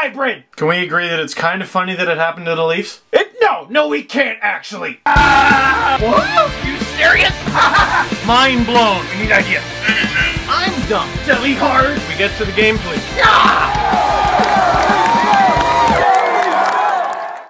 hybrid. Can we agree that it's kind of funny that it happened to the Leafs? It, no, no, we can't actually. What? You serious? Mind blown. We need ideas. I'm dumb. Silly hard. We get to the game, please.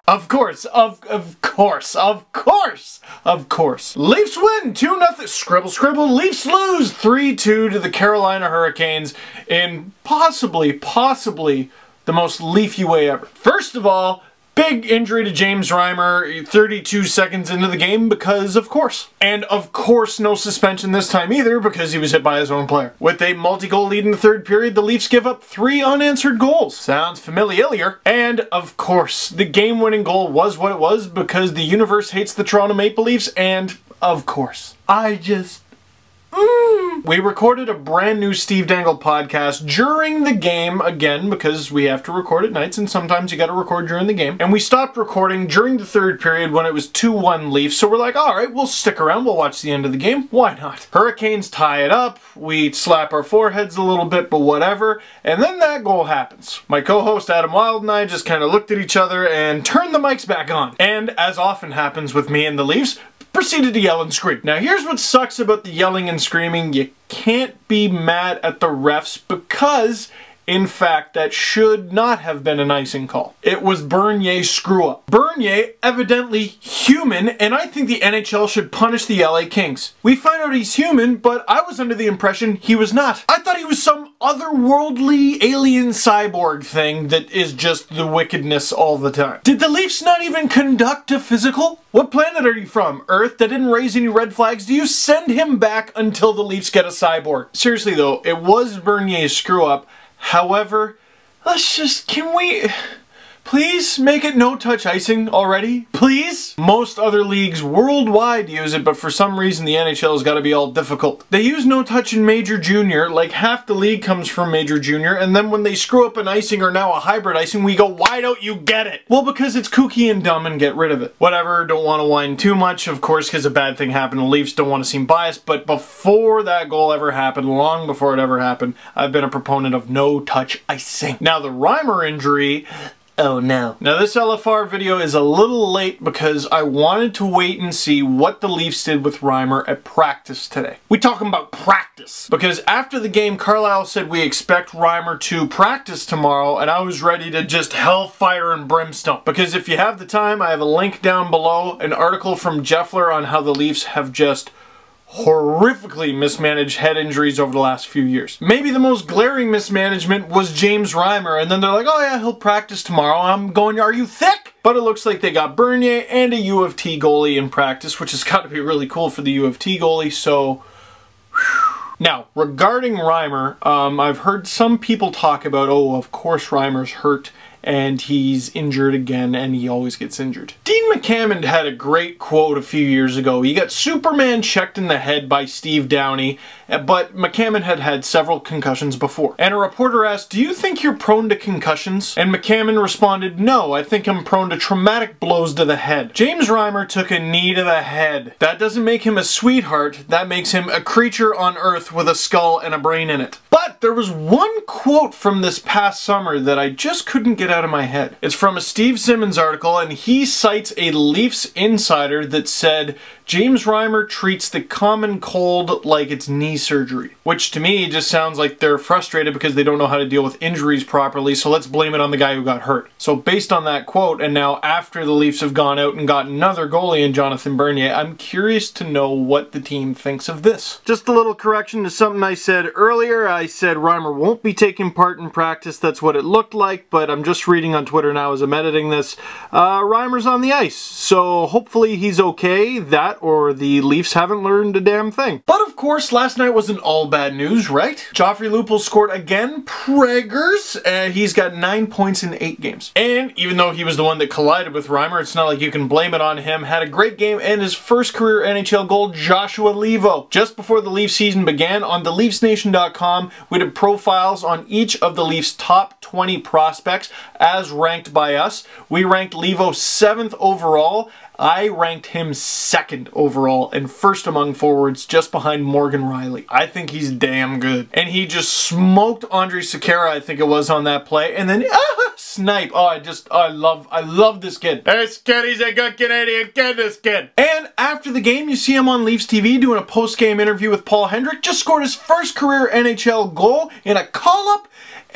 Of course, of of course, of course, of course. Leafs win 2 nothing. Scribble scribble. Leafs lose 3-2 to the Carolina Hurricanes in possibly, possibly the most Leafy way ever. First of all, Big injury to James Reimer 32 seconds into the game because of course. And of course no suspension this time either because he was hit by his own player. With a multi-goal lead in the third period, the Leafs give up three unanswered goals. Sounds familiar. And of course, the game-winning goal was what it was because the universe hates the Toronto Maple Leafs and of course, I just Mm. We recorded a brand new Steve Dangle podcast during the game again because we have to record at nights and sometimes you gotta record during the game. And we stopped recording during the third period when it was 2-1 Leafs. So we're like, alright, we'll stick around, we'll watch the end of the game. Why not? Hurricanes tie it up, we slap our foreheads a little bit, but whatever. And then that goal happens. My co-host Adam Wylde and I just kind of looked at each other and turned the mics back on. And as often happens with me and the Leafs, proceeded to yell and scream. Now here's what sucks about the yelling and screaming. You can't be mad at the refs because in fact, that should not have been an icing call. It was Bernier's screw up. Bernier, evidently human, and I think the NHL should punish the LA Kings. We find out he's human, but I was under the impression he was not. I thought he was some otherworldly alien cyborg thing that is just the wickedness all the time. Did the Leafs not even conduct a physical? What planet are you from? Earth that didn't raise any red flags? Do you send him back until the Leafs get a cyborg? Seriously though, it was Bernier's screw up. However, let's just, can we... Please make it no-touch icing already. Please? Most other leagues worldwide use it, but for some reason the NHL has got to be all difficult. They use no-touch in Major Junior, like half the league comes from Major Junior, and then when they screw up an icing or now a hybrid icing, we go, why don't you get it? Well, because it's kooky and dumb and get rid of it. Whatever, don't want to whine too much, of course, because a bad thing happened. The Leafs don't want to seem biased, but before that goal ever happened, long before it ever happened, I've been a proponent of no-touch icing. Now, the Reimer injury, Oh no. Now this LFR video is a little late because I wanted to wait and see what the Leafs did with Reimer at practice today. We talking about practice. Because after the game, Carlyle said we expect Reimer to practice tomorrow and I was ready to just hellfire and brimstone. Because if you have the time, I have a link down below, an article from Jeffler on how the Leafs have just horrifically mismanaged head injuries over the last few years. Maybe the most glaring mismanagement was James Reimer, and then they're like, oh yeah, he'll practice tomorrow. I'm going, are you thick? But it looks like they got Bernier and a U of T goalie in practice, which has got to be really cool for the U of T goalie, so... Now, regarding Reimer, um, I've heard some people talk about, oh, of course Reimer's hurt and he's injured again, and he always gets injured. Dean McAmmond had a great quote a few years ago. He got Superman checked in the head by Steve Downie, eh, but McAmmond had had several concussions before. And a reporter asked, do you think you're prone to concussions? And McAmmond responded, no, I think I'm prone to traumatic blows to the head. James Reimer took a knee to the head. That doesn't make him a sweetheart, that makes him a creature on Earth with a skull and a brain in it. But there was one quote from this past summer that I just couldn't get out of my head. It's from a Steve Simmons article and he cites a Leafs insider that said James Reimer treats the common cold like it's knee surgery. Which to me just sounds like they're frustrated because they don't know how to deal with injuries properly, so let's blame it on the guy who got hurt. So based on that quote, and now after the Leafs have gone out and got another goalie in Jonathan Bernier, I'm curious to know what the team thinks of this. Just a little correction to something I said earlier. I said Reimer won't be taking part in practice. That's what it looked like, but I'm just reading on Twitter now as I'm editing this. Uh, Reimer's on the ice, so hopefully he's okay. That or the Leafs haven't learned a damn thing. But of course, last night wasn't all bad news, right? Joffrey Lupul scored again, Preggers, and he's got nine points in eight games. And even though he was the one that collided with Reimer, it's not like you can blame it on him. Had a great game and his first career NHL goal, Joshua Leivo. Just before the Leafs season began, on TheLeafsNation.com, we did profiles on each of the Leafs' top 20 prospects as ranked by us. We ranked Leivo 7th overall I ranked him second overall and first among forwards just behind Morgan Rielly. I think he's damn good. And he just smoked Andrej Sekera, I think it was, on that play. And then, ah, Snipe. Oh, I just, I love, I love this kid. This kid, he's a good Canadian kid, this kid. And after the game, you see him on Leafs TV doing a post-game interview with Paul Hendrick. Just scored his first career NHL goal in a call-up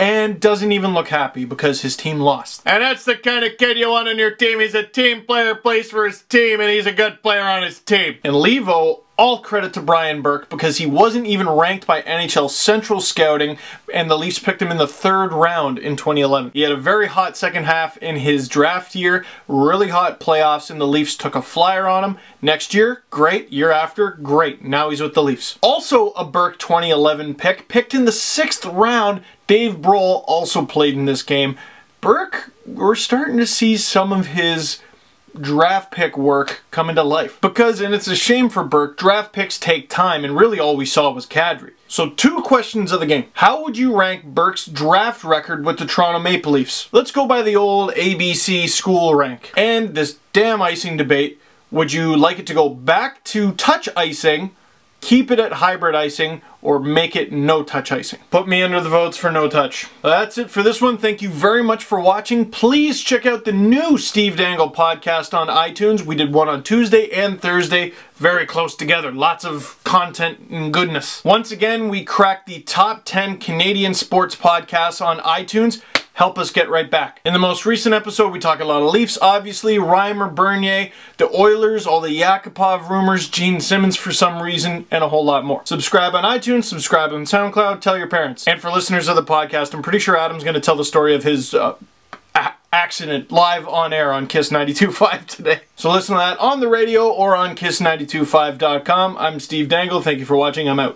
and doesn't even look happy because his team lost. And that's the kind of kid you want on your team. He's a team player, plays for his team, and he's a good player on his team. And Leivo all credit to Brian Burke because he wasn't even ranked by NHL Central Scouting and the Leafs picked him in the third round in 2011. He had a very hot second half in his draft year, really hot playoffs and the Leafs took a flyer on him. Next year, great. Year after, great. Now he's with the Leafs. Also a Burke 2011 pick, picked in the sixth round. Dave Broll also played in this game. Burke, we're starting to see some of his draft pick work come into life. Because, and it's a shame for Burke, draft picks take time, and really all we saw was Kadri. So two questions of the game. How would you rank Burke's draft record with the Toronto Maple Leafs? Let's go by the old ABC school rank. And this damn icing debate, would you like it to go back to touch icing keep it at hybrid icing, or make it no touch icing. Put me under the votes for no touch. That's it for this one. Thank you very much for watching. Please check out the new Steve Dangle podcast on iTunes. We did one on Tuesday and Thursday, very close together. Lots of content and goodness. Once again, we cracked the top 10 Canadian sports podcasts on iTunes help us get right back. In the most recent episode, we talk a lot of Leafs, obviously, Reimer, Bernier, the Oilers, all the Yakupov rumors, Gene Simmons for some reason, and a whole lot more. Subscribe on iTunes, subscribe on SoundCloud, tell your parents. And for listeners of the podcast, I'm pretty sure Adam's going to tell the story of his uh, accident live on air on Kiss 92.5 today. So listen to that on the radio or on kiss925.com. I'm Steve Dangle. Thank you for watching. I'm out.